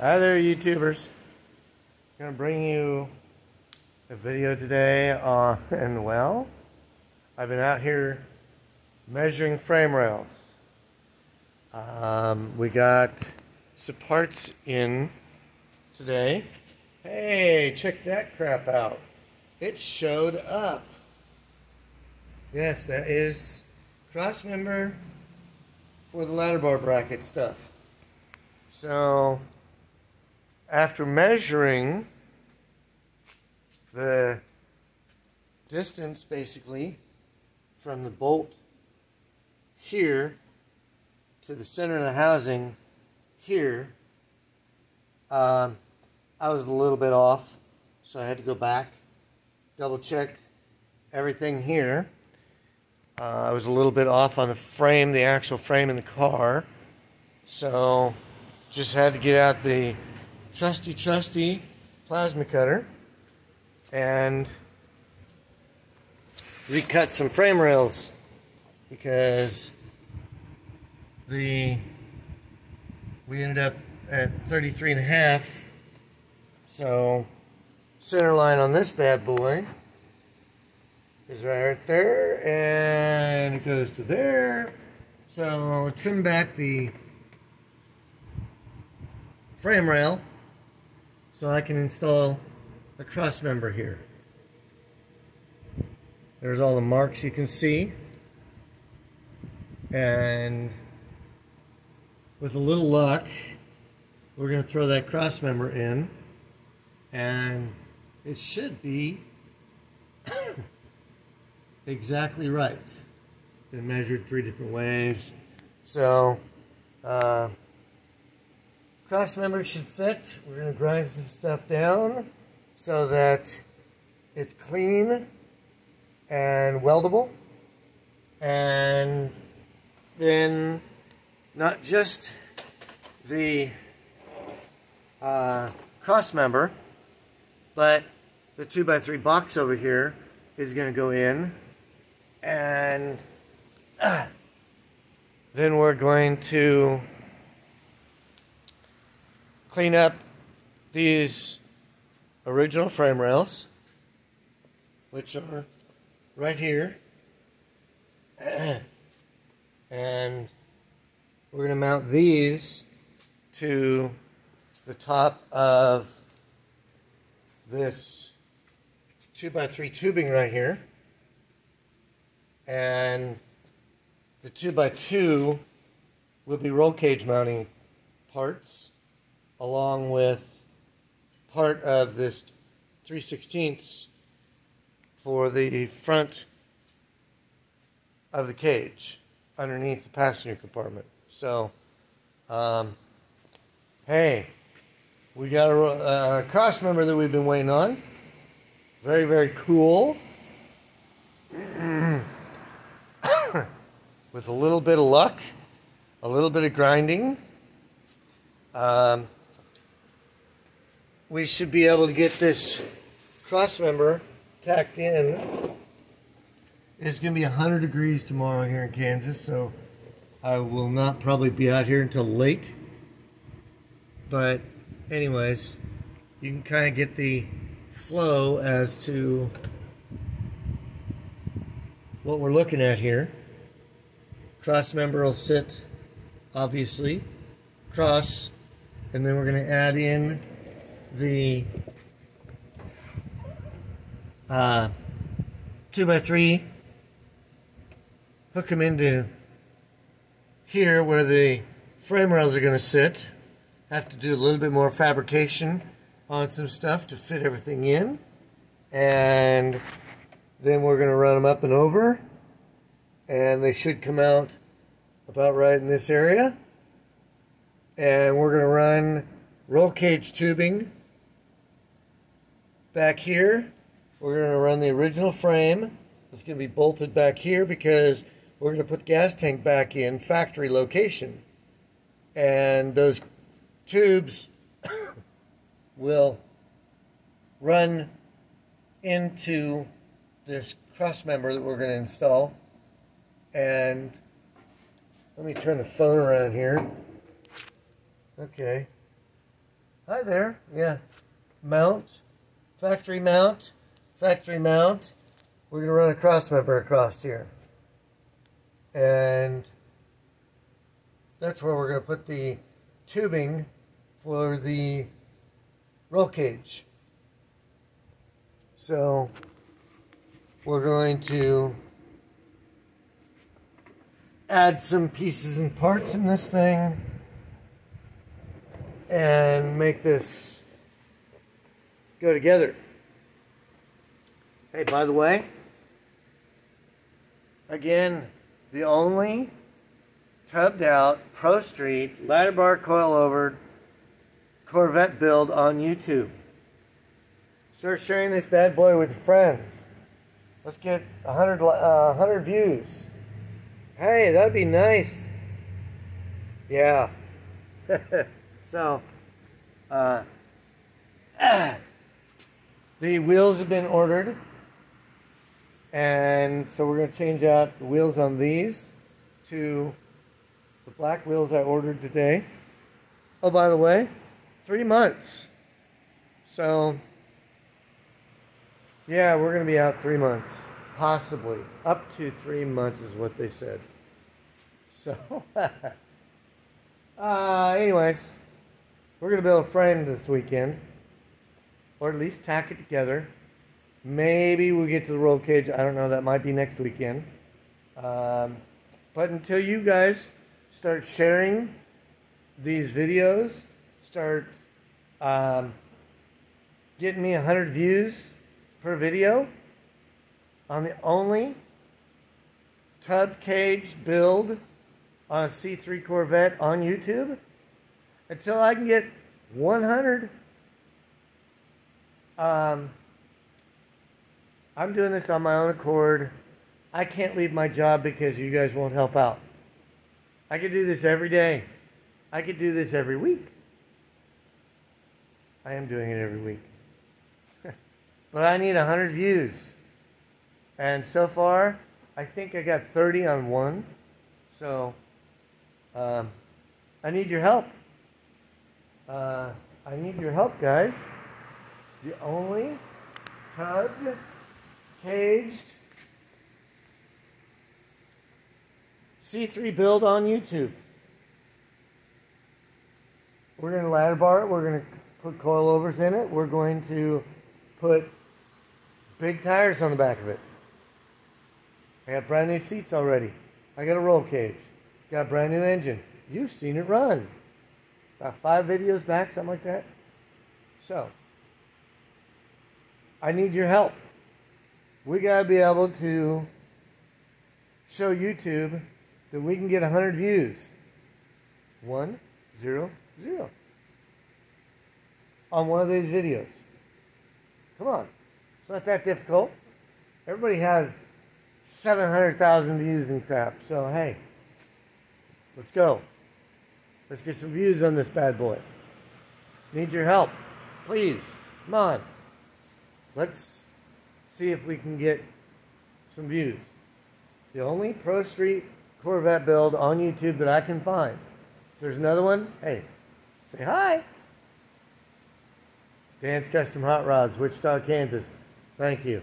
Hi there, YouTubers. I'm gonna bring you a video today on, and well, I've been out here measuring frame rails. Um, we got some parts in today. Hey, check that crap out. It showed up. Yes, that is cross member for the ladder bar bracket stuff. So, after measuring the distance basically from the bolt here to the center of the housing here, um, I was a little bit off, so I had to go back, double check everything here. Uh, I was a little bit off on the frame, the actual frame in the car, so just had to get out the trusty, trusty plasma cutter. And recut some frame rails because the we ended up at 33 and a half. So center line on this bad boy is right there and it goes to there. So trim back the frame rail so I can install the cross member here. There's all the marks you can see. And with a little luck, we're going to throw that cross member in and it should be exactly right. Been measured three different ways. So, uh, cross member should fit. We're going to grind some stuff down so that it's clean and weldable. And then not just the uh, cross member, but the 2x3 box over here is going to go in. And uh, then we're going to clean up these original frame rails, which are right here. and we're going to mount these to the top of this 2x3 tubing right here. And the 2x2 will be roll cage mounting parts along with part of this 3 16ths for the front of the cage underneath the passenger compartment. So, um, hey, we got a, a cross member that we've been waiting on. Very, very cool. With a little bit of luck, a little bit of grinding. Um, we should be able to get this cross member tacked in. It's going to be 100 degrees tomorrow here in Kansas, so I will not probably be out here until late. But anyways, you can kind of get the flow as to what we're looking at here. Cross member will sit, obviously, cross, and then we're going to add in the uh, 2x3, hook them into here where the frame rails are going to sit. Have to do a little bit more fabrication on some stuff to fit everything in. And then we're going to run them up and over. And they should come out about right in this area. And we're going to run roll cage tubing back here. We're going to run the original frame. It's going to be bolted back here because we're going to put the gas tank back in factory location. And those tubes will run into this cross member that we're going to install. And let me turn the phone around here. Okay. Hi there. Yeah. Mount. Factory mount. Factory mount. We're going to run a cross member across here. And that's where we're going to put the tubing for the roll cage. So we're going to add some pieces and parts in this thing and make this go together. Hey, by the way, again, the only tubbed out Pro Street ladder bar coilover Corvette build on YouTube. Start sharing this bad boy with friends. Let's get 100, uh, 100 views. Hey, that'd be nice. Yeah. so, uh, the wheels have been ordered. And so we're going to change out the wheels on these to the black wheels I ordered today. Oh, by the way, three months. So, yeah, we're going to be out three months. Possibly. Up to three months is what they said. So, uh, anyways, we're going to build a frame this weekend. Or at least tack it together. Maybe we'll get to the roll cage. I don't know. That might be next weekend. Um, but until you guys start sharing these videos, start um, getting me 100 views per video, I'm the only tub cage build on a C3 Corvette on YouTube. Until I can get 100, um, I'm doing this on my own accord. I can't leave my job because you guys won't help out. I could do this every day. I could do this every week. I am doing it every week. but I need 100 views. And so far, I think I got 30 on one. So, um, I need your help. Uh, I need your help, guys. The only tubbed caged C3 build on YouTube. We're going to ladder bar it. We're going to put coilovers in it. We're going to put big tires on the back of it. I got brand new seats already. I got a roll cage. Got brand new engine. You've seen it run. About five videos back, something like that. So, I need your help we got to be able to show YouTube that we can get 100 views. One, zero, zero. On one of these videos. Come on. It's not that difficult. Everybody has 700,000 views and crap. So, hey, let's go. Let's get some views on this bad boy. Need your help. Please. Come on. Let's see if we can get some views. The only Pro Street Corvette build on YouTube that I can find. If there's another one, hey, say hi. Dan's Custom Hot Rods, Wichita, Kansas. Thank you.